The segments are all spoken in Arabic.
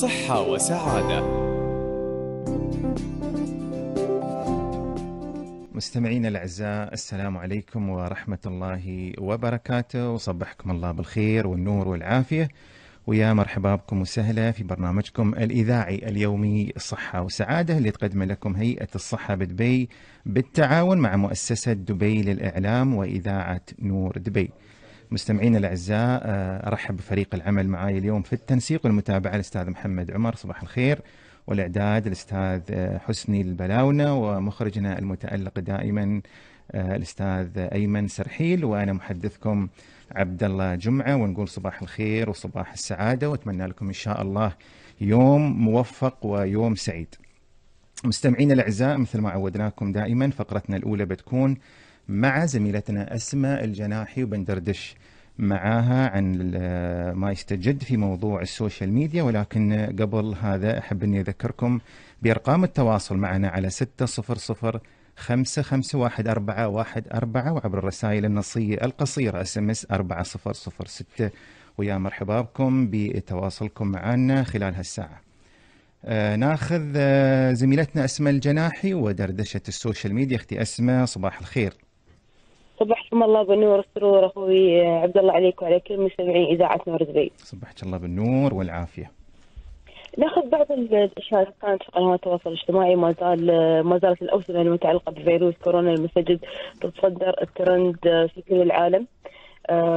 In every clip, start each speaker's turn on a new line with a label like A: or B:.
A: صحة وسعادة.
B: مستمعينا الأعزاء السلام عليكم ورحمة الله وبركاته. وصبحكم الله بالخير والنور والعافية. ويا مرحبا بكم وسهلا في برنامجكم الإذاعي اليومي الصحه والسعاده اللي تقدم لكم هيئة الصحة بدبي بالتعاون مع مؤسسة دبي للإعلام وإذاعة نور دبي. مستمعينا الأعزاء أرحب بفريق العمل معي اليوم في التنسيق والمتابعة الاستاذ محمد عمر. صباح الخير. والإعداد الأستاذ حسني البلاونة ومخرجنا المتألق دائما الأستاذ أيمن سرحيل. وأنا محدثكم عبد الله جمعة ونقول صباح الخير وصباح السعادة وأتمنى لكم إن شاء الله يوم موفق ويوم سعيد. مستمعينا الأعزاء مثل ما عودناكم دائما فقرتنا الأولى بتكون مع زميلتنا أسماء الجناحي وبندردش معاها عن ما يستجد في موضوع ال social media ولكن قبل هذا أحب أني أذكركم بأرقام التواصل معنا على 600 خمسة خمسة واحد أربعة واحد أربعة وعبر الرسائل النصية القصيرة SMS أربعة صفر صفر ستة. ويا مرحبا بكم بتواصلكم معنا خلال هالساعة. آه ناخذ آه زميلتنا أسماء الجناحي ودردشة ال social media أختي أسماء صباح الخير.
C: صبحكم الله بالنور والسرور أخوي عبد الله عليك وعلى كل مستمعين إذاعة نور دبي.
B: صبحك الله بالنور والعافية.
C: ناخذ بعض الاشياء اللي كانت في قنوات التواصل الاجتماعي ما زال ما زالت الأوسمة المتعلقة بفيروس كورونا المستجد تتصدر الترند في كل العالم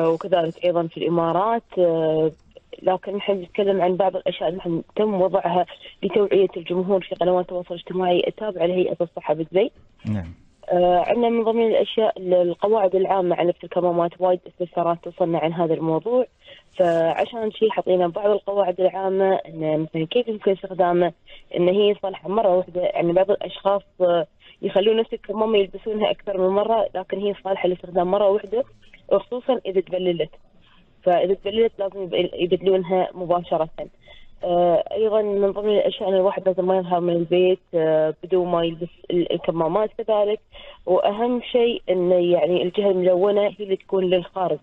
C: وكذلك أيضا في الإمارات لكن نحن نتكلم عن بعض الأشياء اللي تم وضعها لتوعية الجمهور في قنوات التواصل الاجتماعي التابعة لهيئة الصحة بدبي.
B: نعم.
C: آه عندنا من ضمن الأشياء القواعد العامة عن لبس الكمامات وايد استفسارات توصلنا عن هذا الموضوع. فعشان شيء حطينا بعض القواعد العامة إن مثلا كيف يمكن استخدامه إن هي صالحة مرة واحدة. يعني بعض الأشخاص آه يخلون نفس الكمامة يلبسونها أكثر من مرة لكن هي صالحة للاستخدام مرة واحدة وخصوصا إذا تبللت. فإذا تبللت لازم يبدلونها مباشرة. آه أيضا من ضمن الأشياء أن الواحد لازم ما يظهر من البيت آه بدون ما يلبس الكمامات كذلك. وأهم شيء انه يعني الجهة الملونة هي اللي تكون للخارج.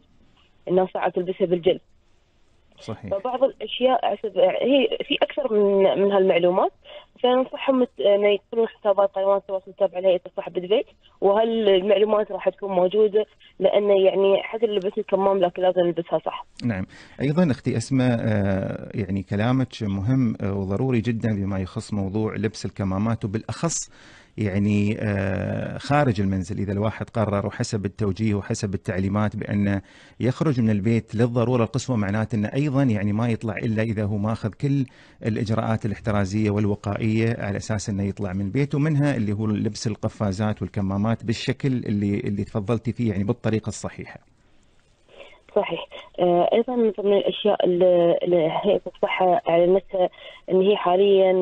C: الناس ساعات تلبسها بالجلد.
B: صحيح.
C: فبعض الأشياء هي في أكثر من من هالمعلومات. فننصحهم إنه يدخلون حسابات قنوات التواصل التابعه لهيئه الصحه بالبيت وهل المعلومات راح تكون موجودة لأنه يعني حتى اللي لبس الكمام لكن لازم نلبسها صح.
B: نعم، أيضا أختي أسماء يعني كلامك مهم وضروري جدا بما يخص موضوع لبس الكمامات وبالأخص يعني خارج المنزل إذا الواحد قرر وحسب التوجيه وحسب التعليمات بأن يخرج من البيت للضرورة القصوى معناته أنه أيضا يعني ما يطلع إلا إذا هو ماخذ كل الإجراءات الاحترازية والوقائية على أساس أنه يطلع من البيت ومنها اللي هو لبس القفازات والكمامات بالشكل اللي اللي تفضلتي فيه يعني بالطريقة الصحيحة.
C: صحيح أيضا من ضمن الأشياء اللي هيئه الصحه اعلنتها إن هي حاليا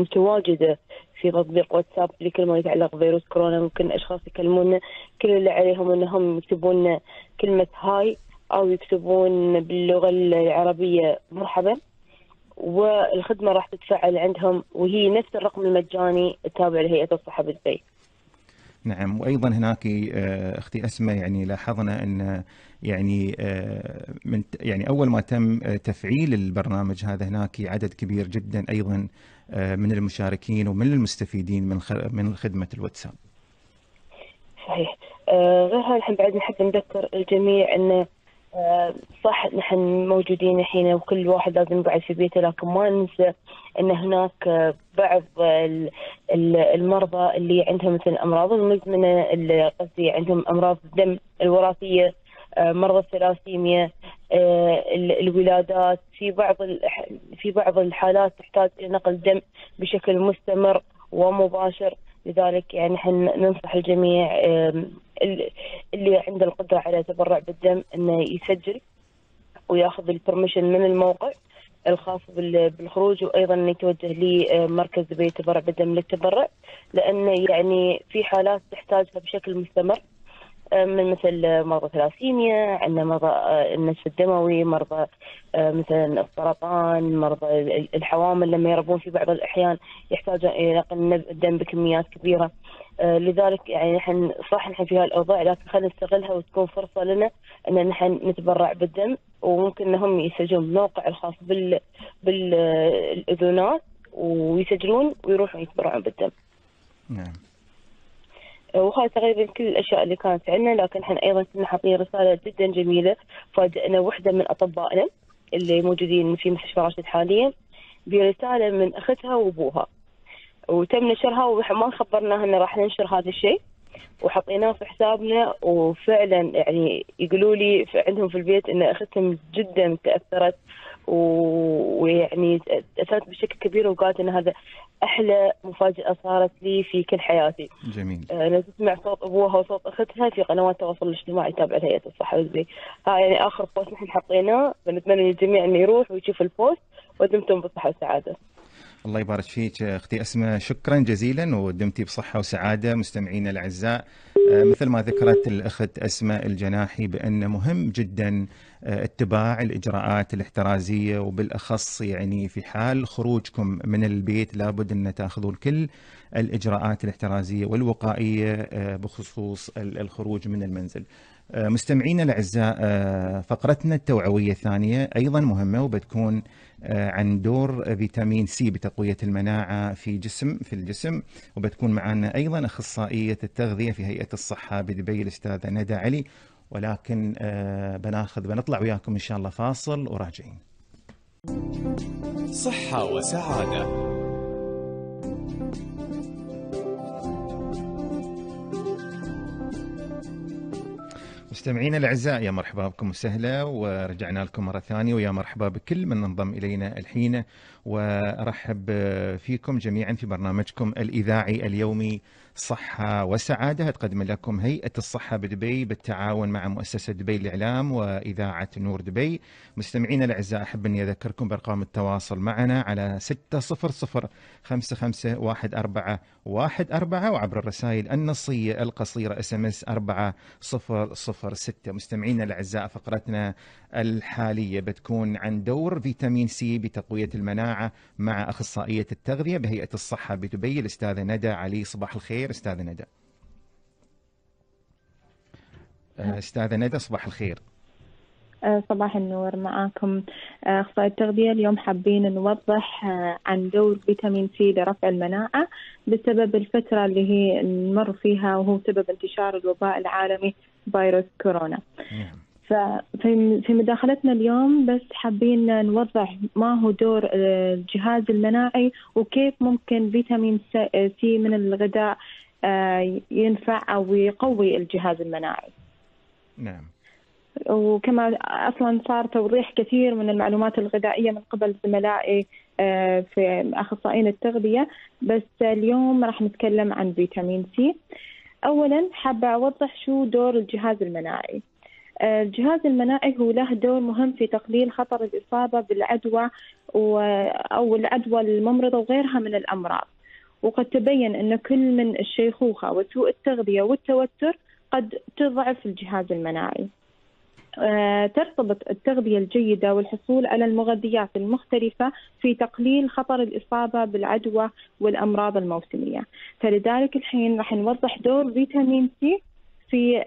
C: متواجدة في تطبيق واتساب لكل ما يتعلق بفيروس كورونا ممكن اشخاص يكلمونا كل اللي عليهم إنهم يكتبون كلمة هاي أو يكتبون باللغة العربية مرحبا والخدمة راح تتفعل عندهم وهي نفس الرقم المجاني التابع لهيئة الصحة بدبي.
B: نعم وأيضا هناك أختي أسماء يعني لاحظنا أن يعني من يعني أول ما تم تفعيل البرنامج هذا هناك عدد كبير جدا أيضا من المشاركين ومن المستفيدين من من خدمة الواتساب.
C: صحيح غير هذا نحن بعد نحب نذكر الجميع انه صح نحن موجودين الحين وكل واحد لازم يقعد في بيته لكن ما ننسى إن هناك بعض المرضى اللي عندهم مثل الأمراض المزمنة اللي قصدي عندهم أمراض الدم الوراثية مرضى الثلاسيميا الولادات. في بعض في بعض الحالات تحتاج إلى نقل دم بشكل مستمر ومباشر. لذلك يعني إحنا ننصح الجميع اللي عنده القدرة على التبرع بالدم إنه يسجل ويأخذ البرميشن من الموقع الخاص بال- بالخروج وأيضا يتوجه لمركز دبي التبرع بالدم للتبرع. لأن يعني في حالات تحتاجها بشكل مستمر. آه، من مثل مرضى ثلاسيميا عندنا مرضى آه، النسف الدموي مرضى آه، مثلا السرطان مرضى ال- الحوامل لما يربون في بعض الأحيان يحتاجون إلى نقل الدم بكميات كبيرة آه، لذلك يعني نحن صح نحن في هالأوضاع لكن خلينا نستغلها وتكون فرصة لنا أن نحن نتبرع بالدم وممكن انهم يسجلون الموقع الخاص بال بالاذونات ويسجلون ويروحون يتبرعون بالدم.
B: نعم
C: وهذا تقريبا كل الأشياء اللي كانت عندنا لكن إحنا أيضا كنا حاطين رسالة جدا جميلة. فاجئنا وحدة من أطبائنا اللي موجودين في مستشفى راشد حاليا برسالة من أختها وأبوها. وتم نشرها وما خبرناها ان راح ننشر هذا الشيء. وحطيناه في حسابنا وفعلا يعني يقولوا لي عندهم في البيت إن أختهم جدا تأثرت. ويعني تاثرت بشكل كبير وقالت إن هذا أحلى مفاجأة صارت لي في كل حياتي.
B: جميل.
C: أنا تسمع صوت أبوها وصوت أختها في قنوات التواصل الاجتماعي تابعة هيئة الصحة والبيئة ها يعني آخر بوست نحن حطيناه. بنتمنى للجميع إنه يروح ويشوف البوست ودمتم بالصحة والسعادة.
B: الله يبارك فيك أختي أسماء. شكرا جزيلا ودمتي بصحة وسعادة مستمعينا الأعزاء. آه، مثل ما ذكرت الأخت أسماء الجناحي بأن مهم جدا آه، اتباع الإجراءات الاحترازية وبالأخص يعني في حال خروجكم من البيت لابد أن تاخذون كل الإجراءات الاحترازية والوقائية آه، بخصوص ال- الخروج من المنزل. آه، مستمعينا الأعزاء آه، فقرتنا التوعوية الثانية أيضا مهمة وبتكون آه، عن دور فيتامين سي بتقوية المناعة في جسم في الجسم وبتكون معنا أيضا أخصائية التغذية في هيئة الصحة بدبي الأستاذة ندى علي ولكن آه، بناخذ بنطلع وياكم إن شاء الله فاصل وراجعين.
A: صحة وسعادة
B: مستمعينا الأعزاء يا مرحبا بكم وسهلا ورجعنا لكم مرة ثانية ويا مرحبا بكل من انضم إلينا الحين وارحب فيكم جميعا في برنامجكم الإذاعي اليومي صحة وسعادة تقدم لكم هيئة الصحة بدبي بالتعاون مع مؤسسة دبي للاعلام وإذاعة نور دبي. مستمعينا الأعزاء أحب أني أذكركم بأرقام التواصل معنا على 600 55 14 14 وعبر الرسائل النصية القصيرة SMS 4006 مستمعينا الأعزاء فقرتنا الحالية بتكون عن دور فيتامين سي بتقوية المناعة مع أخصائية التغذية بهيئة الصحة بدبي الأستاذة ندى علي صباح الخير أستاذة ندى. آه، أستاذة ندى صباح الخير.
D: آه، صباح النور معاكم آه، أخصائي التغذية اليوم حابين نوضح عن دور فيتامين سي لرفع المناعة بسبب الفترة اللي هي نمر فيها وهو سبب انتشار الوباء العالمي فيروس كورونا
B: نعم.
D: ففي في مداخلتنا اليوم بس حابين نوضح ما هو دور آه، الجهاز المناعي وكيف ممكن فيتامين س- سي من الغذاء آه، ينفع أو يقوي الجهاز المناعي.
B: نعم.
D: وكما أصلا صار توضيح كثير من المعلومات الغذائية من قبل زملائي آه، في أخصائيين التغذية بس اليوم راح نتكلم عن فيتامين سي. اولا حابة أوضح شو دور الجهاز المناعي. آه، الجهاز المناعي هو له دور مهم في تقليل خطر الإصابة بالعدوى و- أو العدوى الممرضة وغيرها من الأمراض. وقد تبين أن كل من الشيخوخة وسوء التغذية والتوتر قد تضعف الجهاز المناعي. آه، ترتبط التغذية الجيدة والحصول على المغذيات المختلفة في تقليل خطر الإصابة بالعدوى والأمراض الموسمية. فلذلك الحين راح نوضح دور فيتامين سي في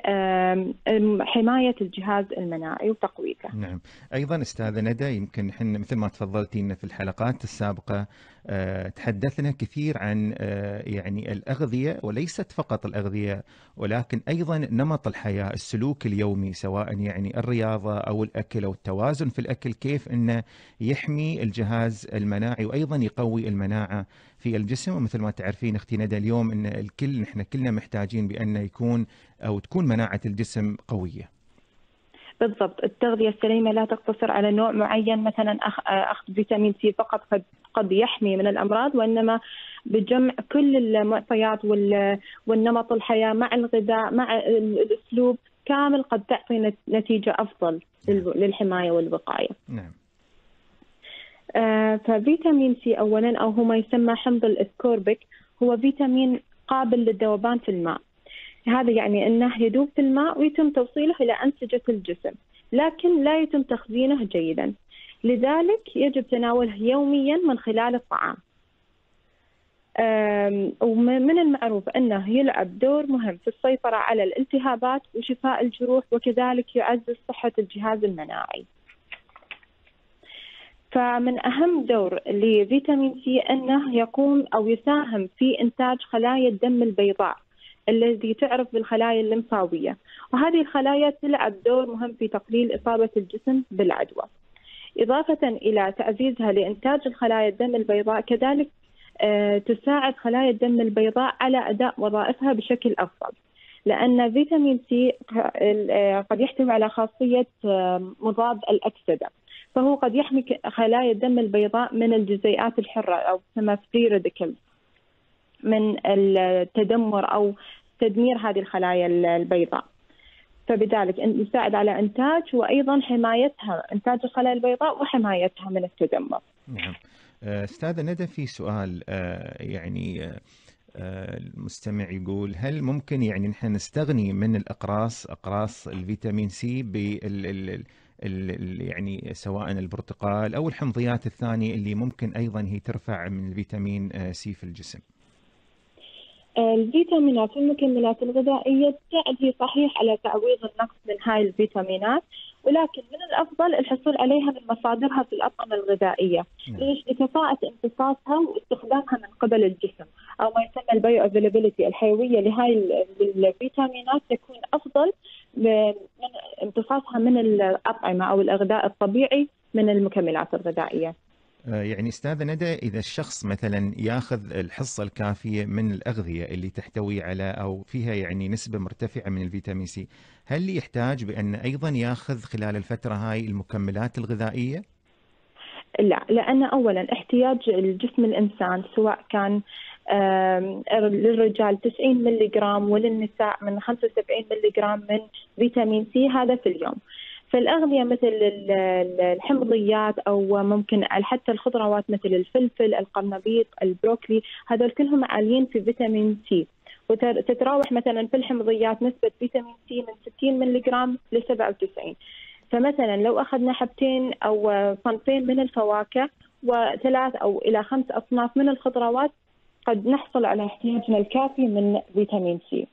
D: حماية الجهاز المناعي وتقويته.
B: نعم. أيضا أستاذة ندى يمكن إحنا مثل ما تفضلتي لنا في الحلقات السابقة آه، تحدثنا كثير عن آه، يعني الأغذية وليست فقط الأغذية ولكن أيضا نمط الحياة السلوك اليومي سواء يعني الرياضة أو الأكل أو التوازن في الأكل كيف إنه يحمي الجهاز المناعي وأيضا يقوي المناعة في الجسم ومثل ما تعرفين أختي ندى اليوم إن الكل نحن كلنا محتاجين بأن يكون أو تكون مناعة الجسم قوية.
D: بالضبط التغذية السليمة لا تقتصر على نوع معين مثلا أخ- أخذ فيتامين سي فقط قد قد يحمي من الأمراض وإنما بجمع كل المعطيات وال- والنمط الحياة مع الغذاء مع ال- الأسلوب كامل قد تعطي نت- نتيجة أفضل لل- للحماية والوقاية
B: نعم.
D: آه، ففيتامين سي أولا أو هو ما يسمى حمض الأسكوربيك هو فيتامين قابل للذوبان في الماء. هذا يعني أنه يذوب في الماء ويتم توصيله إلى أنسجة الجسم لكن لا يتم تخزينه جيدا. لذلك يجب تناوله يوميا من خلال الطعام. ومن المعروف أنه يلعب دور مهم في السيطرة على الالتهابات وشفاء الجروح وكذلك يعزز صحة الجهاز المناعي. فمن أهم دور لفيتامين سي أنه يقوم أو يساهم في إنتاج خلايا الدم البيضاء الذي تعرف بالخلايا الليمفاوية وهذه الخلايا تلعب دور مهم في تقليل إصابة الجسم بالعدوى. إضافة إلى تعزيزها لإنتاج الخلايا الدم البيضاء كذلك آه، تساعد خلايا الدم البيضاء على أداء وظائفها بشكل أفضل. لأن فيتامين سي آه، قد يحتوي على خاصية آه، مضاد الأكسدة. فهو قد يحمي خلايا الدم البيضاء من الجزيئات الحرة أو تسمى free radicals من التدمر أو تدمير هذه الخلايا البيضاء. فبذلك يساعد على إنتاج وأيضا حمايتها إنتاج الخلايا البيضاء وحمايتها من التدمر.
B: نعم. آه، أستاذة ندى في سؤال آه، يعني آه، المستمع يقول هل ممكن يعني نحن نستغني من الأقراص أقراص الفيتامين سي بال يعني سواء البرتقال أو الحمضيات الثانية اللي ممكن أيضا هي ترفع من الفيتامين سي في الجسم.
D: الفيتامينات والمكملات الغذائية تساعد هي صحيح على تعويض النقص من هاي الفيتامينات ولكن من الأفضل الحصول عليها من مصادرها في الأطعمة الغذائية، نعم. ليش؟ لكفاءة امتصاصها واستخدامها من قبل الجسم، أو ما يسمى ال bioavailability الحيوية لهاي الفيتامينات تكون أفضل من امتصاصها من الأطعمة أو الغذاء الطبيعي من المكملات الغذائية.
B: آه، يعني أستاذ ندى إذا الشخص مثلا ياخذ الحصة الكافية من الأغذية اللي تحتوي على أو فيها يعني نسبة مرتفعة من الفيتامين سي، هل يحتاج بأن أيضا ياخذ خلال الفترة هاي المكملات الغذائية؟
D: لا لأن اولا احتياج الجسم الإنسان سواء كان للرجال 90 ملي جرام وللنساء من 75 ملي جرام من فيتامين سي هذا في اليوم. فالأغذية مثل الحمضيات أو ممكن حتى الخضروات مثل الفلفل القرنبيط البروكلي هذول كلهم عاليين في فيتامين سي وتتراوح مثلا في الحمضيات نسبة فيتامين سي من 60 ملي جرام ل 97 فمثلا لو أخذنا حبتين أو صنفين من الفواكه وثلاث أو إلى خمس أصناف من الخضروات قد نحصل على احتياجنا الكافي من فيتامين سي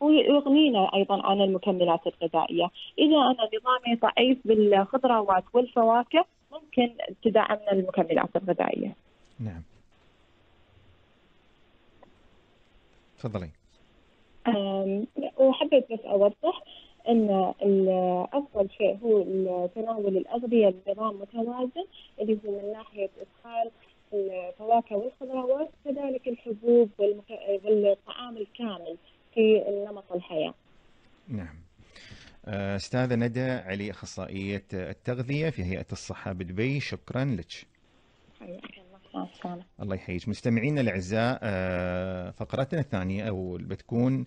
D: ويغنينا أيضا عن المكملات الغذائية، إذا أنا نظامي ضعيف بالخضروات والفواكه ممكن تدعمنا المكملات الغذائية.
B: نعم. تفضلي.
D: وحبيت بس أوضح إن أفضل شيء هو تناول الأغذية بنظام متوازن اللي هو من ناحية إدخال الفواكه والخضروات كذلك الحبوب والطعام الكامل في نمط الحياة.
B: نعم. آه، أستاذة ندى علي أخصائية التغذية في هيئة الصحة بدبي شكرا لك. الله يحييك مستمعينا الأعزاء آه، فقرتنا الثانية أو بتكون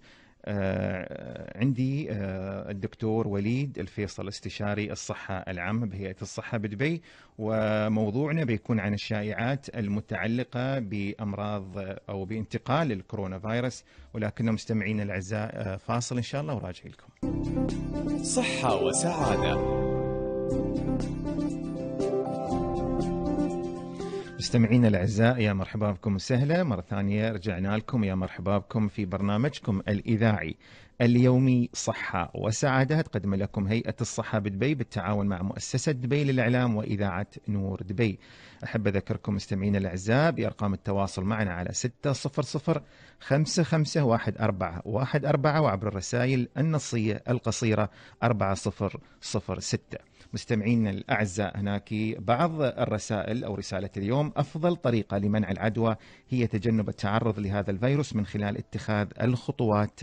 B: عندي آه، الدكتور وليد الفيصل استشاري الصحة العامة بهيئة الصحة بدبي وموضوعنا بيكون عن الشائعات المتعلقة بأمراض أو بانتقال الكورونا فيروس ولكن مستمعينا الأعزاء آه، فاصل إن شاء الله وراجع لكم.
A: صحة وسعادة.
B: مستمعينا الأعزاء يا مرحبا بكم وسهلا مرة ثانية رجعنا لكم يا مرحبا بكم في برنامجكم الإذاعي اليومي صحة وسعاده تقدم لكم هيئة الصحة بدبي بالتعاون مع مؤسسة دبي للإعلام وإذاعة نور دبي. أحب أذكركم مستمعينا الأعزاء بأرقام التواصل معنا على 600 5514 14 وعبر الرسائل النصية القصيرة 4006. مستمعينا الأعزاء هناك بعض الرسائل أو رسالة اليوم أفضل طريقة لمنع العدوى هي تجنب التعرض لهذا الفيروس من خلال اتخاذ الخطوات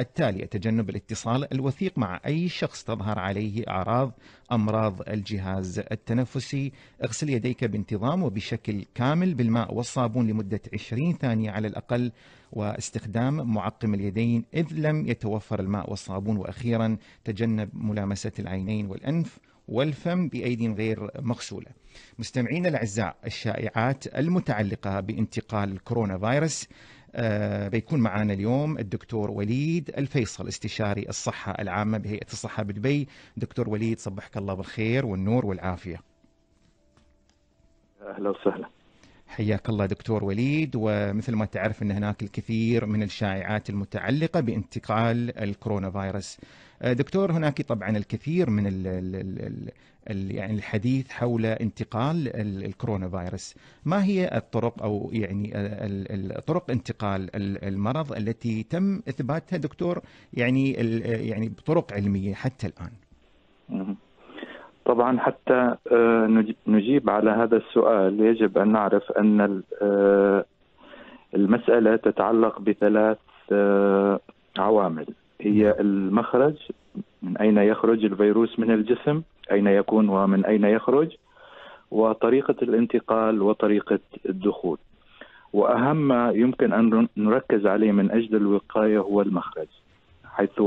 B: التالية. تجنب الاتصال الوثيق مع أي شخص تظهر عليه أعراض أمراض الجهاز التنفسي. اغسل يديك بانتظام وبشكل كامل بالماء والصابون لمدة 20 ثانية على الأقل واستخدام معقم اليدين إذ لم يتوفر الماء والصابون. وأخيرا تجنب ملامسة العينين والأنف والفم بأيدي غير مغسولة. مستمعينا الأعزاء الشائعات المتعلقة بانتقال الكورونا فيروس آه بيكون معنا اليوم الدكتور وليد الفيصل استشاري الصحة العامة بهيئة الصحة بدبي. دكتور وليد صبحك الله بالخير والنور والعافية.
E: أهلا وسهلا.
B: حياك الله دكتور وليد. ومثل ما تعرف إن هناك الكثير من الشائعات المتعلقة بانتقال الكورونا فيروس. آه، دكتور هناك طبعا الكثير من ال ال ال يعني الحديث حول انتقال ال- الكورونا فيروس. ما هي الطرق أو يعني طرق انتقال ال- المرض التي تم إثباتها دكتور يعني يعني بطرق علمية حتى
E: الآن؟ طبعا حتى آه، نج- نجيب على هذا السؤال يجب أن نعرف أن آه، المسألة تتعلق بثلاث عوامل هي المخرج من أين يخرج الفيروس من الجسم أين يكون ومن أين يخرج وطريقة الانتقال وطريقة الدخول. وأهم ما يمكن أن نركز عليه من أجل الوقاية هو المخرج حيث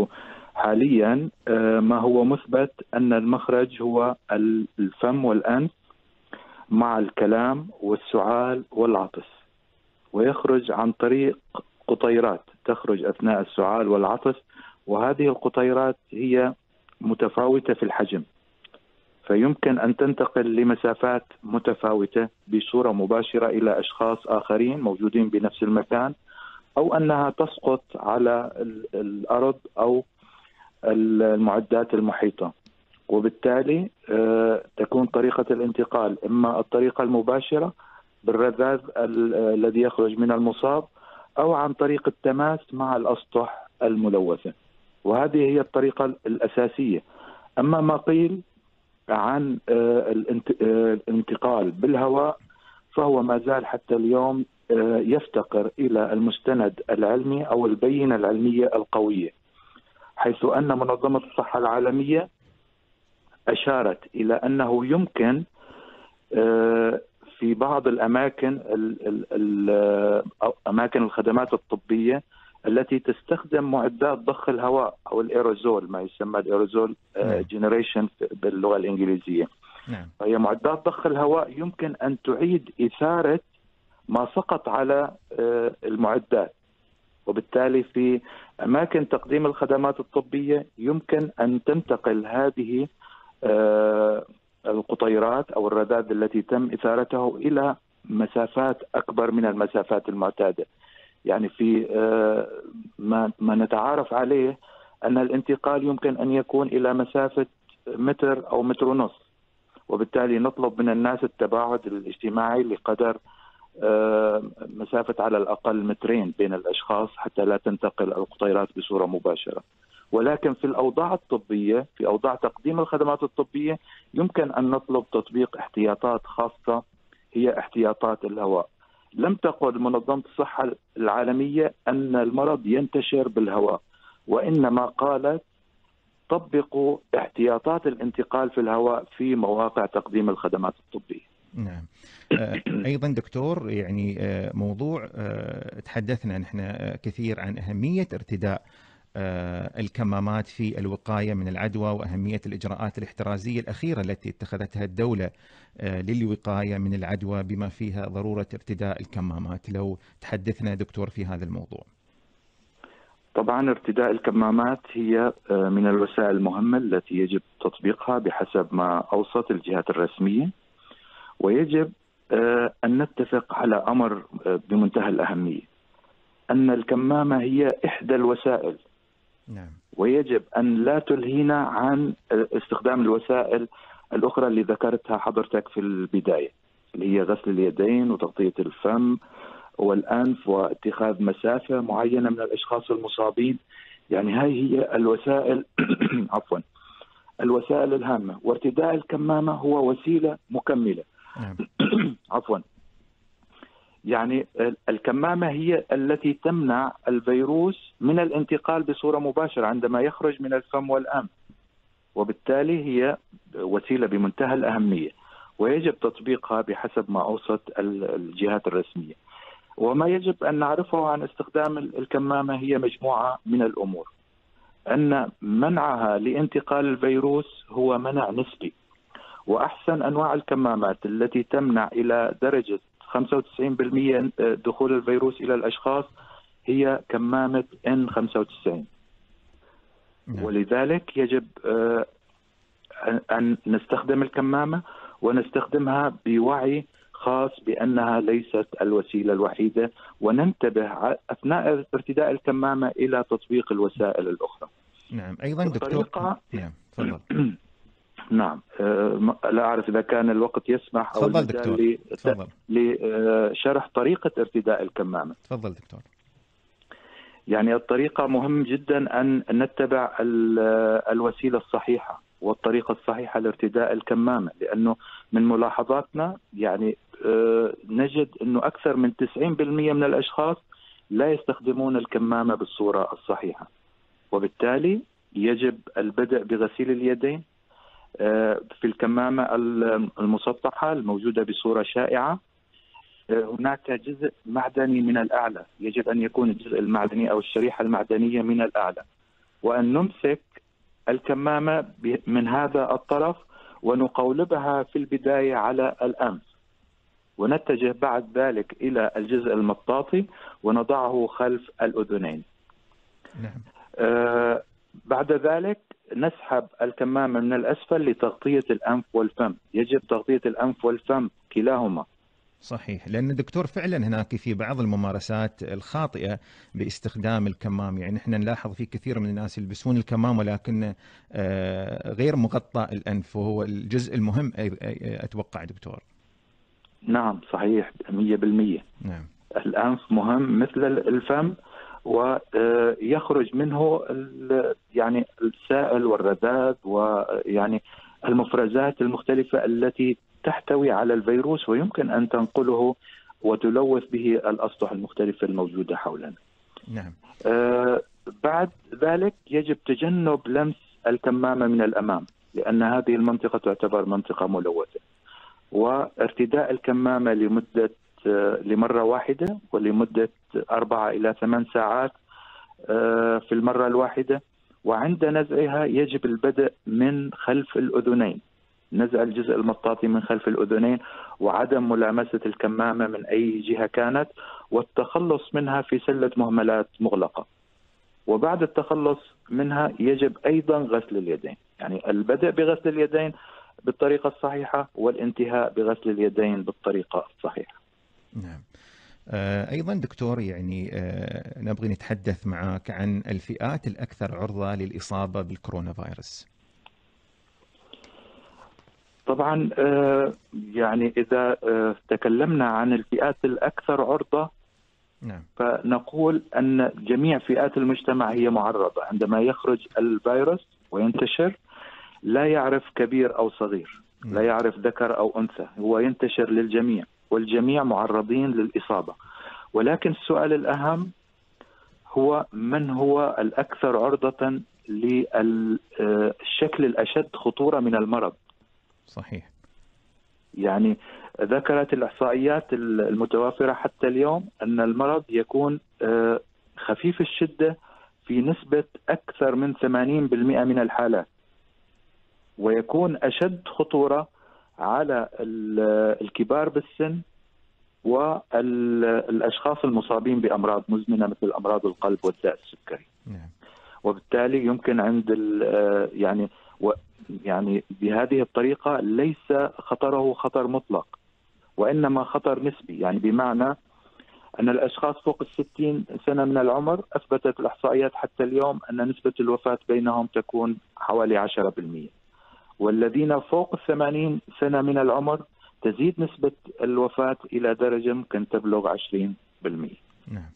E: حاليا آه، ما هو مثبت أن المخرج هو ال- الفم والأنف مع الكلام والسعال والعطس. ويخرج عن طريق قطيرات. تخرج أثناء السعال والعطس وهذه القطيرات هي متفاوتة في الحجم. فيمكن أن تنتقل لمسافات متفاوتة بصورة مباشرة إلى أشخاص آخرين موجودين بنفس المكان أو أنها تسقط على ال- الأرض أو المعدات المحيطة. وبالتالي آه، تكون طريقة الانتقال إما الطريقة المباشرة بالرذاذ ال- الذي يخرج من المصاب أو عن طريق التماس مع الأسطح الملوثة. وهذه هي الطريقة الأساسية. أما ما قيل عن آه، آه، الانتقال بالهواء فهو ما زال حتى اليوم آه، يفتقر إلى المستند العلمي أو البينة العلمية القوية. حيث أن منظمة الصحة العالمية أشارت إلى أنه يمكن في بعض الأماكن ال- ال- ال- أو أماكن الخدمات الطبية التي تستخدم معدات ضخ الهواء أو الإيروزول ما يسمى الإيروزول
B: نعم.
E: جنريشن باللغة الإنجليزية.
B: نعم.
E: فهي معدات ضخ الهواء يمكن أن تعيد إثارة ما سقط على آه، المعدات. وبالتالي في أماكن تقديم الخدمات الطبية يمكن أن تنتقل هذه آه، القطيرات أو الرذاذ التي تم إثارته إلى مسافات أكبر من المسافات المعتادة. يعني في آه، ما ما نتعارف عليه أن الانتقال يمكن أن يكون إلى مسافة متر أو متر ونص. وبالتالي نطلب من الناس التباعد الاجتماعي لقدر آه، مسافة على الأقل مترين بين الأشخاص حتى لا تنتقل القطيرات بصورة مباشرة ولكن في الأوضاع الطبية في أوضاع تقديم الخدمات الطبية يمكن أن نطلب تطبيق احتياطات خاصة هي احتياطات الهواء. لم تقل منظمة الصحة العالمية أن المرض ينتشر بالهواء وإنما قالت طبقوا احتياطات الانتقال في الهواء في مواقع تقديم الخدمات الطبية.
B: نعم. آه، أيضا دكتور يعني آه، موضوع آه، تحدثنا نحن كثير عن أهمية ارتداء الكمامات في الوقاية من العدوى وأهمية الإجراءات الاحترازية الأخيرة التي اتخذتها الدولة آه، للوقاية من العدوى بما فيها ضرورة ارتداء الكمامات. لو تحدثنا دكتور في هذا الموضوع.
E: طبعا ارتداء الكمامات هي آه، من الوسائل المهمة التي يجب تطبيقها بحسب ما أوصت الجهات الرسمية. ويجب آه، أن نتفق على آه، بمنتهى الأهمية. أن الكمامة هي إحدى الوسائل
B: نعم.
E: ويجب أن لا تلهينا عن استخدام الوسائل الأخرى اللي ذكرتها حضرتك في البداية اللي هي غسل اليدين وتغطية الفم والأنف واتخاذ مسافة معينة من الأشخاص المصابين. يعني هاي هي الوسائل عفوا الوسائل الهامة. وارتداء الكمامة هو وسيلة مكملة.
B: نعم.
E: عفوا. يعني ال- الكمامة هي التي تمنع الفيروس من الانتقال بصورة مباشرة عندما يخرج من الفم والأنف وبالتالي هي وسيلة بمنتهى الأهمية ويجب تطبيقها بحسب ما أوصت ال- الجهات الرسمية. وما يجب أن نعرفه عن استخدام ال- الكمامة هي مجموعة من الأمور. أن منعها لانتقال الفيروس هو منع نسبي وأحسن أنواع الكمامات التي تمنع إلى درجة 95% دخول الفيروس إلى الأشخاص هي كمامة N95
B: نعم.
E: ولذلك يجب آه، أن نستخدم الكمامة ونستخدمها بوعي خاص بأنها ليست الوسيلة الوحيدة وننتبه أثناء ارتداء الكمامة إلى تطبيق الوسائل الأخرى.
B: نعم أيضا دكتور. نعم تفضل.
E: نعم. م- لا أعرف إذا كان الوقت يسمح أو
B: تفضل دكتور. تفضل.
E: لشرح طريقة ارتداء الكمامة.
B: تفضل دكتور.
E: يعني الطريقة مهم جدا أن نتبع ال- الوسيلة الصحيحة والطريقة الصحيحة لارتداء الكمامة لأنه من ملاحظاتنا يعني آه، نجد أنه أكثر من 90% من الأشخاص لا يستخدمون الكمامة بالصورة الصحيحة وبالتالي يجب البدء بغسيل اليدين في الكمامة المسطحة الموجودة بصورة شائعة. آه، هناك جزء معدني من الأعلى. يجب أن يكون الجزء المعدني أو الشريحة المعدنية من الأعلى. وأن نمسك الكمامة من هذا الطرف ونقولبها في البداية على الأنف. ونتجه بعد ذلك إلى الجزء المطاطي ونضعه خلف الأذنين.
B: نعم.
E: آه، بعد ذلك نسحب الكمامة من الأسفل لتغطية الأنف والفم. يجب تغطية الأنف والفم كلاهما.
B: صحيح. لأن دكتور فعلا هناك في بعض الممارسات الخاطئة باستخدام الكمام. يعني إحنا نلاحظ في كثير من الناس يلبسون الكمام ولكن آه، غير مغطى الأنف وهو الجزء المهم أتوقع دكتور.
E: نعم صحيح 100%
B: نعم.
E: الأنف مهم مثل الفم ويخرج منه يعني السائل والرذاذ ويعني المفرزات المختلفة التي تحتوي على الفيروس ويمكن أن تنقله وتلوث به الأسطح المختلفة الموجودة حولنا.
B: نعم.
E: آه، بعد ذلك يجب تجنب لمس الكمامة من الأمام لأن هذه المنطقة تعتبر منطقة ملوثة. وارتداء الكمامة لمدة لمرة واحدة ولمدة أربعة إلى ثمان ساعات آه، في المرة الواحدة. وعند نزعها يجب البدء من خلف الأذنين. نزع الجزء المطاطي من خلف الأذنين وعدم ملامسة الكمامة من أي جهة كانت والتخلص منها في سلة مهملات مغلقة. وبعد التخلص منها يجب أيضا غسل اليدين. يعني البدء بغسل اليدين بالطريقة الصحيحة والانتهاء بغسل اليدين بالطريقة الصحيحة.
B: نعم. آه، أيضا دكتور يعني آه، نبغي نتحدث معك عن الفئات الأكثر عرضة للإصابة بالكورونا فيروس.
E: طبعا آه، يعني آه، تكلمنا عن الفئات الأكثر عرضة
B: نعم.
E: فنقول أن جميع فئات المجتمع هي معرضة. عندما يخرج الفيروس وينتشر لا يعرف كبير أو صغير لا يعرف ذكر أو أنثى هو ينتشر للجميع. والجميع معرضين للإصابة. ولكن السؤال الأهم هو من هو الأكثر عرضة للشكل الأشد خطورة من المرض؟
B: صحيح.
E: يعني ذكرت الإحصائيات المتوافرة حتى اليوم أن المرض يكون آه، خفيف الشدة في نسبة أكثر من 80% من الحالات ويكون أشد خطورة على ال- الكبار بالسن والأشخاص المصابين بأمراض مزمنة مثل أمراض القلب والداء السكري.
B: نعم.
E: وبالتالي يمكن عند ال- يعني يعني بهذه الطريقة ليس خطره خطر مطلق وإنما خطر نسبي. يعني بمعنى أن الأشخاص فوق الستين سنة من العمر أثبتت الإحصائيات حتى اليوم أن نسبة الوفاة بينهم تكون حوالي 10% والذين فوق الثمانين سنة من العمر تزيد نسبة الوفاة إلى درجة ممكن تبلغ 20%
B: نعم.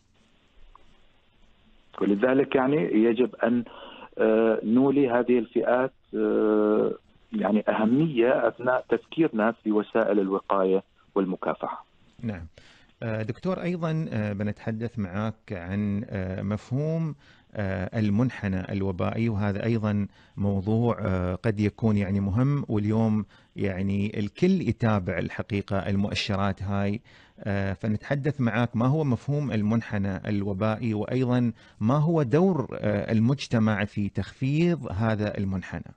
E: ولذلك يعني يجب أن آه، نولي هذه الفئات آه، يعني أهمية أثناء تفكيرنا في وسائل الوقاية والمكافحة.
B: نعم. آه، دكتور أيضا آه، بنتحدث معك عن مفهوم المنحنى الوبائي وهذا أيضا موضوع آه، قد يكون يعني مهم. واليوم يعني الكل يتابع الحقيقة المؤشرات هاي. آه، فنتحدث معك ما هو مفهوم المنحنى الوبائي؟ وأيضا ما هو دور آه، المجتمع في تخفيض هذا المنحنى؟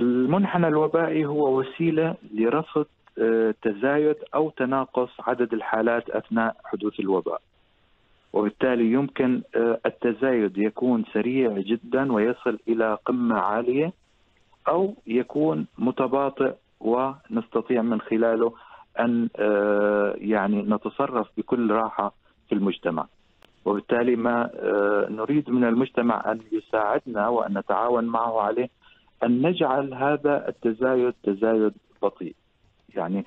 E: المنحنى الوبائي هو وسيلة لرصد آه، تزايد أو تناقص عدد الحالات أثناء حدوث الوباء. وبالتالي يمكن آه، التزايد يكون سريع جدا ويصل إلى قمة عالية أو يكون متباطئ ونستطيع من خلاله أن آه، يعني نتصرف بكل راحة في المجتمع. وبالتالي ما نريد من المجتمع أن يساعدنا وأن نتعاون معه عليه أن نجعل هذا التزايد تزايد بطيء. يعني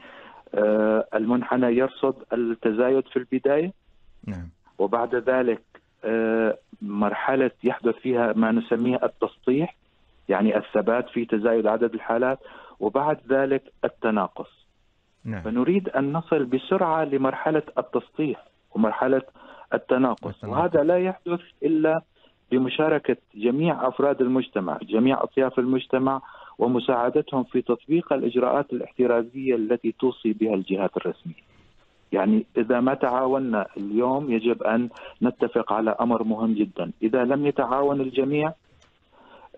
E: آه، المنحنى يرصد التزايد في البداية
B: نعم
E: وبعد ذلك آه، مرحلة يحدث فيها ما نسميه التسطيح يعني الثبات في تزايد عدد الحالات وبعد ذلك التناقص
B: نعم
E: فنريد أن نصل بسرعة لمرحلة التسطيح ومرحلة التناقص
B: والتناقص.
E: وهذا لا يحدث إلا بمشاركة جميع أفراد المجتمع، جميع أطياف المجتمع ومساعدتهم في تطبيق الإجراءات الاحترازية التي توصي بها الجهات الرسمية. يعني إذا ما تعاوننا اليوم يجب أن نتفق على أمر مهم جدا، إذا لم يتعاون الجميع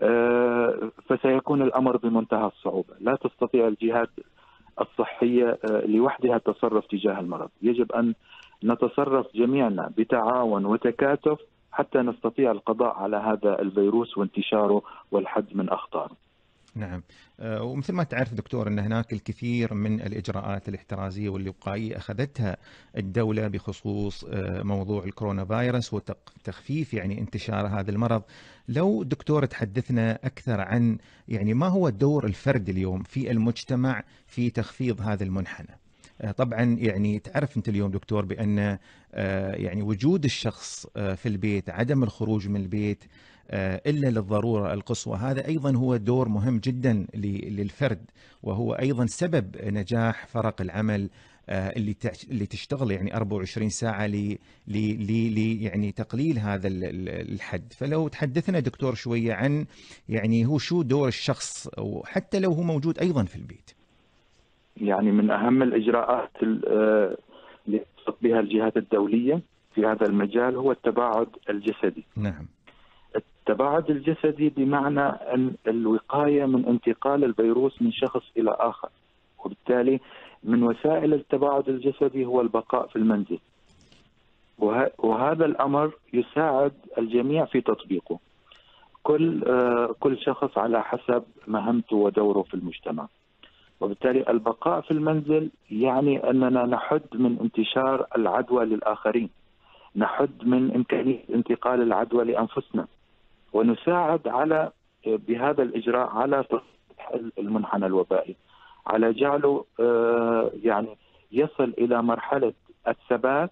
E: آه، فسيكون الأمر بمنتهى الصعوبة، لا تستطيع الجهات الصحيه آه، لوحدها التصرف تجاه المرض، يجب أن نتصرف جميعنا بتعاون وتكاتف حتى نستطيع القضاء على هذا الفيروس وانتشاره والحد من أخطاره.
B: نعم آه، ومثل ما تعرف دكتور إن هناك الكثير من الإجراءات الاحترازية والوقائيه أخذتها الدولة بخصوص آه، موضوع الكورونا فيروس وتخفيف يعني انتشار هذا المرض. لو دكتور تحدثنا أكثر عن يعني ما هو دور الفرد اليوم في المجتمع في تخفيض هذا المنحنى. آه، طبعا يعني تعرف أنت اليوم دكتور بأن آه، يعني وجود الشخص آه، في البيت عدم الخروج من البيت إلا للضرورة القصوى هذا أيضا هو دور مهم جدا للفرد وهو أيضا سبب نجاح فرق العمل اللي اللي تشتغل يعني 24 ساعة ل يعني تقليل هذا ال- ال- الحد. فلو تحدثنا دكتور شوية عن يعني هو شو دور الشخص وحتى لو هو موجود أيضا في البيت.
E: يعني من أهم الإجراءات ال- آه، اللي بها الجهات الدولية في هذا المجال هو التباعد الجسدي.
B: نعم.
E: التباعد الجسدي بمعنى أن الوقاية من انتقال الفيروس من شخص إلى آخر. وبالتالي من وسائل التباعد الجسدي هو البقاء في المنزل. وه- وهذا الأمر يساعد الجميع في تطبيقه. كل آه، كل شخص على حسب مهمته ودوره في المجتمع. وبالتالي البقاء في المنزل يعني أننا نحد من انتشار العدوى للآخرين نحد من إمكانية انتقال العدوى لأنفسنا ونساعد على بهذا الإجراء على المنحنى الوبائي على جعله آه، يعني يصل إلى مرحلة الثبات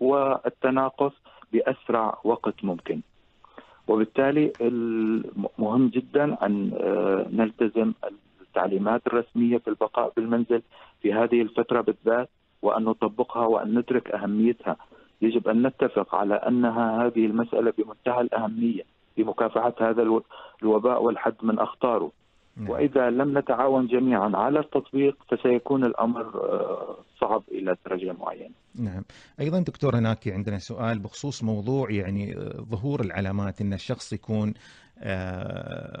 E: والتناقص بأسرع وقت ممكن. وبالتالي مهم جدا أن آه، نلتزم التعليمات الرسمية في البقاء بالمنزل في هذه الفترة بالذات وأن نطبقها وأن ندرك أهميتها يجب أن نتفق على أنها هذه المسألة بمنتهى الأهمية لمكافحه هذا الو- الوباء والحد من أخطاره
B: نعم.
E: وإذا لم نتعاون جميعا على التطبيق فسيكون الأمر آه، صعب إلى درجة معينة.
B: نعم أيضا دكتور هناك عندنا سؤال بخصوص موضوع يعني آه، ظهور العلامات إن الشخص يكون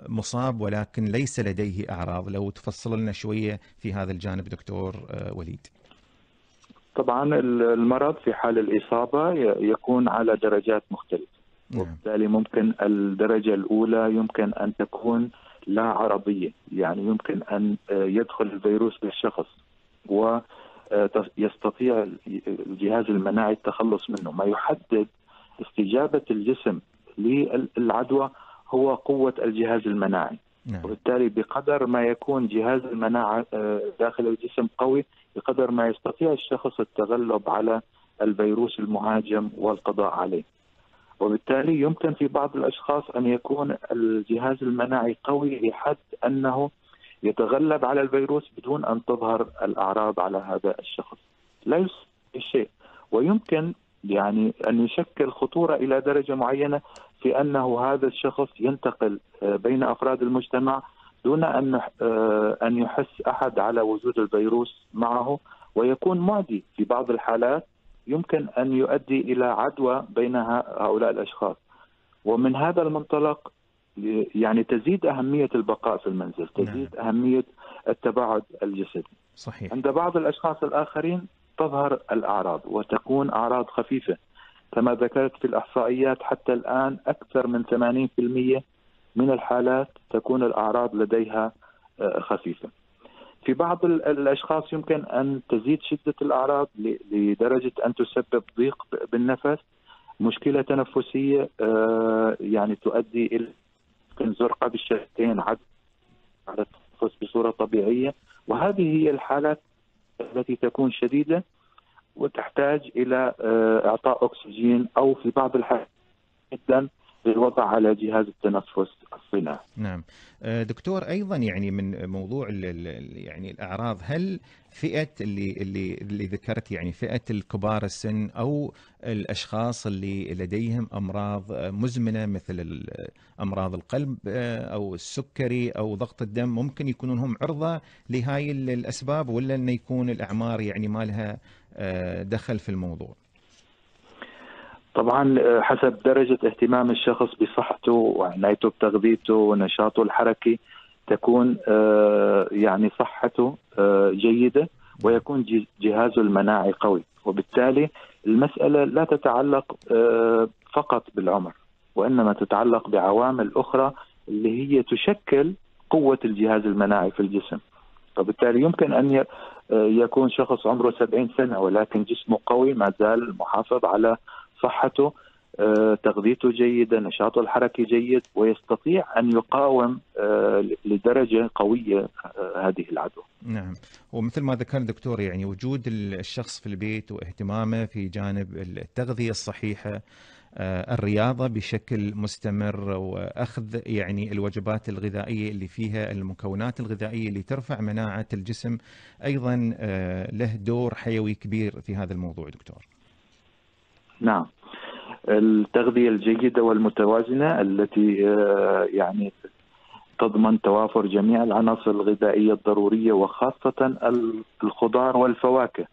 B: مصاب ولكن ليس لديه أعراض. لو تفصل لنا شوية في هذا الجانب دكتور آه، وليد.
E: طبعا المرض في حال الإصابة يكون على درجات مختلفة.
B: نعم.
E: وبالتالي ممكن الدرجة الأولى يمكن أن تكون لا عرضيه يعني يمكن أن آه، يدخل الفيروس بالشخص ويستطيع الجهاز المناعي التخلص منه. ما يحدد استجابة الجسم للعدوى هو قوة الجهاز المناعي.
B: نعم.
E: وبالتالي بقدر ما يكون جهاز المناعة آه، داخل الجسم قوي بقدر ما يستطيع الشخص التغلب على الفيروس المهاجم والقضاء عليه. وبالتالي يمكن في بعض الأشخاص أن يكون الجهاز المناعي قوي لحد أنه يتغلب على الفيروس بدون أن تظهر الأعراض على هذا الشخص. لا يصيب شيء ويمكن يعني أن يشكل خطورة إلى درجة معينة في أنه هذا الشخص ينتقل آه، بين أفراد المجتمع دون أن آه، أن يحس أحد على وجود الفيروس معه ويكون معدي في بعض الحالات يمكن أن يؤدي إلى عدوى بين هؤلاء الأشخاص ومن هذا المنطلق يعني تزيد أهمية البقاء في المنزل، تزيد نعم. أهمية التباعد الجسدي.
B: صحيح.
E: عند بعض الأشخاص الآخرين تظهر الأعراض وتكون أعراض خفيفة كما ذكرت في الإحصائيات حتى الآن أكثر من 80% من الحالات تكون الأعراض لديها آه، خفيفة. في بعض الأشخاص يمكن أن تزيد شدة الأعراض لدرجة أن تسبب ضيق بالنفس. مشكلة تنفسية آه، يعني تؤدي إلى زرقه بالشفتين عدم على التنفس بصورة طبيعية. وهذه هي الحالات التي تكون شديدة. وتحتاج إلى آه، إعطاء أكسجين أو في بعض الحالات جدا للوضع على جهاز التنفس الصناعي.
B: نعم. آه، دكتور أيضا يعني من موضوع يعني الأعراض هل فئة اللي اللي اللي ذكرت يعني فئة الكبار السن أو الأشخاص اللي لديهم أمراض مزمنة مثل أمراض القلب آه، أو السكري أو ضغط الدم ممكن يكونون هم عرضة لهاي الأسباب ولا انه يكون الأعمار يعني ما لها آه، دخل في الموضوع؟
E: طبعا آه، حسب درجة اهتمام الشخص بصحته وعنايته بتغذيته ونشاطه الحركي تكون آه، يعني صحته آه، جيدة ويكون جهازه المناعي قوي. وبالتالي المسألة لا تتعلق فقط بالعمر وإنما تتعلق بعوامل أخرى اللي هي تشكل قوة الجهاز المناعي في الجسم. وبالتالي يمكن أن يكون شخص عمره 70 سنة ولكن جسمه قوي ما زال محافظ على صحته آه، تغذيته جيدة نشاطه الحركي جيد ويستطيع أن يقاوم آه، لدرجة قوية آه، هذه العدوى.
B: نعم. ومثل ما ذكر دكتور يعني وجود الشخص في البيت واهتمامه في جانب التغذية الصحيحة الرياضة بشكل مستمر وأخذ يعني الوجبات الغذائية اللي فيها المكونات الغذائية اللي ترفع مناعة الجسم أيضا له دور حيوي كبير في هذا الموضوع دكتور.
E: نعم. التغذية الجيدة والمتوازنة التي آه، يعني تضمن توافر جميع العناصر الغذائية الضرورية وخاصة الخضار والفواكه.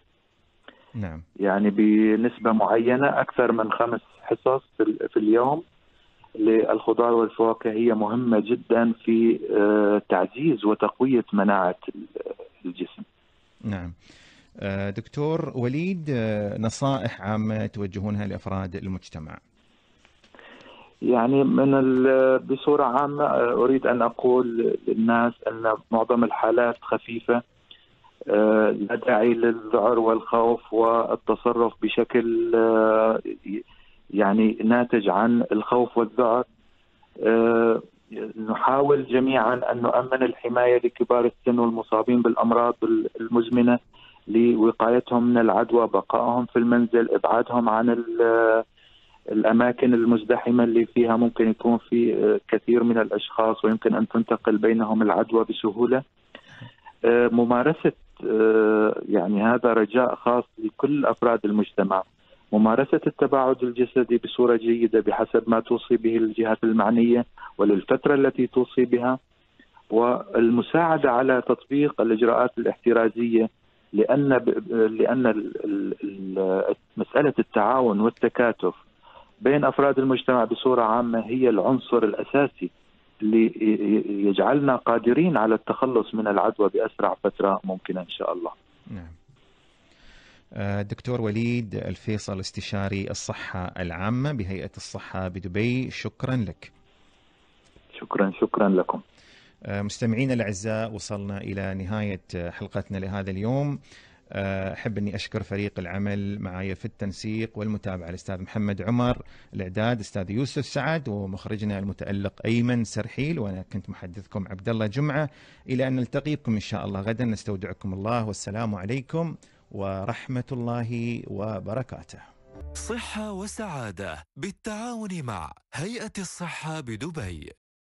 B: نعم.
E: يعني بنسبة معينة أكثر من خمس حصص في اليوم للخضار والفواكه هي مهمة جدا في آه، تعزيز وتقوية مناعة الجسم.
B: نعم. دكتور وليد آه، نصائح عامة توجهونها لأفراد المجتمع.
E: يعني من بصورة عامة آه، أريد أن أقول للناس أن معظم الحالات خفيفة لا داعي للذعر والخوف والتصرف بشكل يعني ناتج عن الخوف والذعر. نحاول جميعا أن نؤمن الحماية لكبار السن والمصابين بالأمراض المزمنة. لوقايتهم من العدوى بقائهم في المنزل إبعادهم عن الأماكن المزدحمة اللي فيها ممكن يكون في كثير من الأشخاص ويمكن أن تنتقل بينهم العدوى بسهولة. ممارسة يعني هذا رجاء خاص لكل أفراد المجتمع. ممارسة التباعد الجسدي بصورة جيدة بحسب ما توصي به الجهات المعنية وللفترة التي توصي بها والمساعدة على تطبيق الإجراءات الاحترازية لأن لأن مسألة التعاون والتكاتف بين أفراد المجتمع بصورة عامة هي العنصر الأساسي اللي يجعلنا قادرين على التخلص من العدوى بأسرع فترة ممكنة إن شاء الله.
B: نعم. آه، دكتور وليد الفيصل استشاري الصحة العامة بهيئة الصحة بدبي شكرا لك.
E: شكرا شكرا لكم.
B: آه، مستمعينا الأعزاء وصلنا إلى نهاية حلقتنا لهذا اليوم. آه، أحب أني أشكر فريق العمل معي في التنسيق والمتابعة الأستاذ محمد عمر، الإعداد أستاذ يوسف سعد ومخرجنا المتألق أيمن سرحيل وأنا كنت محدثكم عبد الله جمعة إلى أن نلتقي بكم إن شاء الله غدا نستودعكم الله والسلام عليكم ورحمة الله وبركاته.
F: صحة وسعادة بالتعاون مع هيئة الصحة بدبي